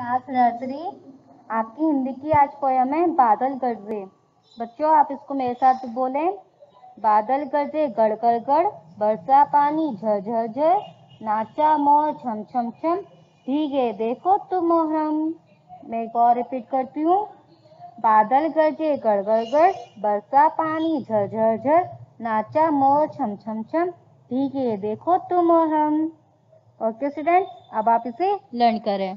Class nursery आपकी हिंदी की आज पोयम है, बादल गरजे बच्चों, आप इसको मेरे साथ बोलें। बादल गरजे गड़ गड़ गड़, बरसा पानी, झर झर नाचा मोर, छम छम छम, भीगे देखो तुम मोहरम। मैं एक और रिपीट करती हूँ। बादल गरजे गड़ गड़ गड़, बरसा पानी, झर झर झर, नाचा मोर, छम छम छम, भीगे देखो तुम मोहरम। ओके स्टूडेंट अब आप इसे लर्न करें।